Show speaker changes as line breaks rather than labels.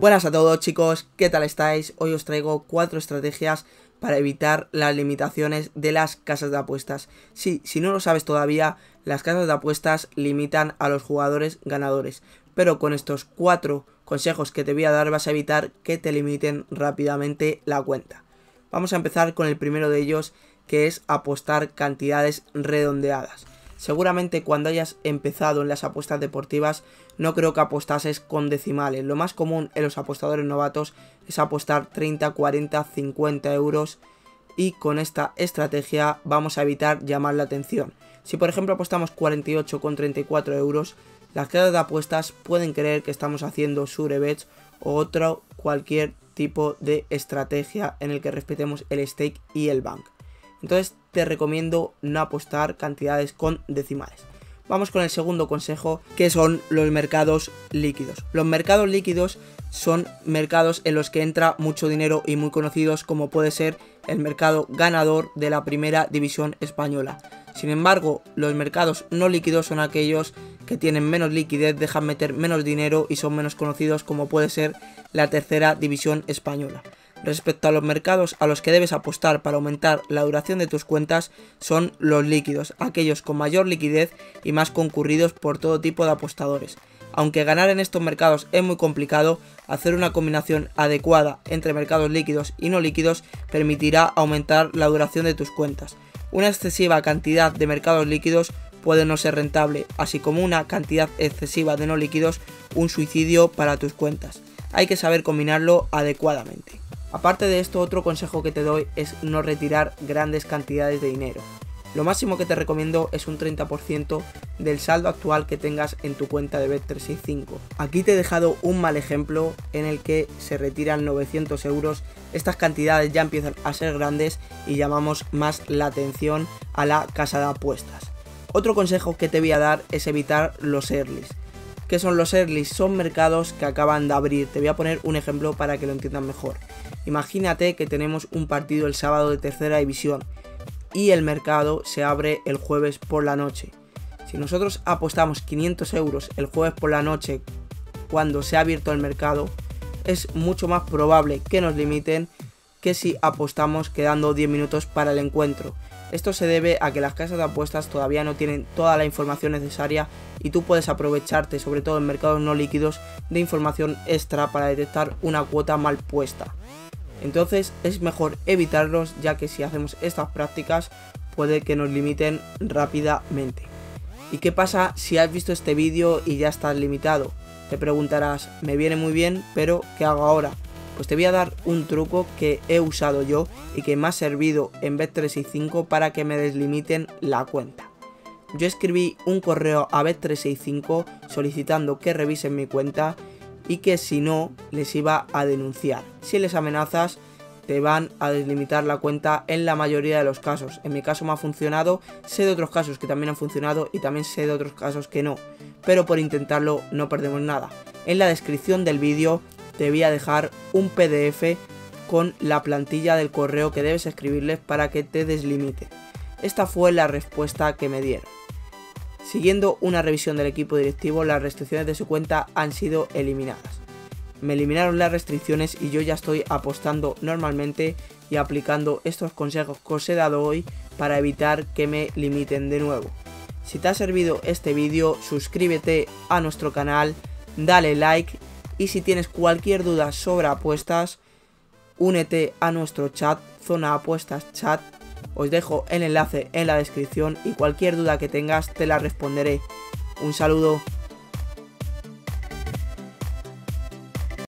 Buenas a todos chicos, ¿qué tal estáis? Hoy os traigo cuatro estrategias para evitar las limitaciones de las casas de apuestas. Sí, si no lo sabes todavía, las casas de apuestas limitan a los jugadores ganadores, pero con estos cuatro consejos que te voy a dar vas a evitar que te limiten rápidamente la cuenta. Vamos a empezar con el primero de ellos, que es apostar cantidades redondeadas. Seguramente cuando hayas empezado en las apuestas deportivas no creo que apostases con decimales. Lo más común en los apostadores novatos es apostar 30, 40, 50 euros y con esta estrategia vamos a evitar llamar la atención. Si por ejemplo apostamos 48 con 34 euros, las casas de apuestas pueden creer que estamos haciendo surebets o otro cualquier tipo de estrategia en el que respetemos el stake y el bank. Entonces te recomiendo no apostar cantidades con decimales. Vamos con el segundo consejo, que son los mercados líquidos. Los mercados líquidos son mercados en los que entra mucho dinero y muy conocidos como puede ser el mercado ganador de la primera división española. Sin embargo, los mercados no líquidos son aquellos que tienen menos liquidez, dejan meter menos dinero y son menos conocidos como puede ser la tercera división española. Respecto a los mercados a los que debes apostar para aumentar la duración de tus cuentas son los líquidos, aquellos con mayor liquidez y más concurridos por todo tipo de apostadores. Aunque ganar en estos mercados es muy complicado, hacer una combinación adecuada entre mercados líquidos y no líquidos permitirá aumentar la duración de tus cuentas. Una excesiva cantidad de mercados líquidos puede no ser rentable, así como una cantidad excesiva de no líquidos un suicidio para tus cuentas. Hay que saber combinarlo adecuadamente. Aparte de esto, otro consejo que te doy es no retirar grandes cantidades de dinero. Lo máximo que te recomiendo es un 30% del saldo actual que tengas en tu cuenta de Bet365. Aquí te he dejado un mal ejemplo en el que se retiran 900 euros. Estas cantidades ya empiezan a ser grandes y llamamos más la atención a la casa de apuestas. Otro consejo que te voy a dar es evitar los earlys. ¿Qué son los earlys? Son mercados que acaban de abrir. Te voy a poner un ejemplo para que lo entiendan mejor. Imagínate que tenemos un partido el sábado de tercera división y el mercado se abre el jueves por la noche. Si nosotros apostamos 500 euros el jueves por la noche cuando se ha abierto el mercado, es mucho más probable que nos limiten que si apostamos quedando 10 minutos para el encuentro. Esto se debe a que las casas de apuestas todavía no tienen toda la información necesaria y tú puedes aprovecharte, sobre todo en mercados no líquidos, de información extra para detectar una cuota mal puesta. Entonces es mejor evitarlos ya que si hacemos estas prácticas puede que nos limiten rápidamente. ¿Y qué pasa si has visto este vídeo y ya estás limitado? Te preguntarás, me viene muy bien, pero ¿qué hago ahora? Pues te voy a dar un truco que he usado yo y que me ha servido en Bet365 para que me deslimiten la cuenta. Yo escribí un correo a Bet365 solicitando que revisen mi cuenta y que si no les iba a denunciar. Si les amenazas te van a deslimitar la cuenta en la mayoría de los casos. En mi caso me ha funcionado, sé de otros casos que también han funcionado y también sé de otros casos que no. Pero por intentarlo no perdemos nada. En la descripción del vídeo te voy a dejar un PDF con la plantilla del correo que debes escribirles para que te deslimite. Esta fue la respuesta que me dieron. Siguiendo una revisión del equipo directivo, las restricciones de su cuenta han sido eliminadas. Me eliminaron las restricciones y yo ya estoy apostando normalmente y aplicando estos consejos que os he dado hoy para evitar que me limiten de nuevo. Si te ha servido este vídeo, suscríbete a nuestro canal, dale like y si tienes cualquier duda sobre apuestas, únete a nuestro chat, zona apuestas chat os dejo el enlace en la descripción y cualquier duda que tengas te la responderé. Un saludo.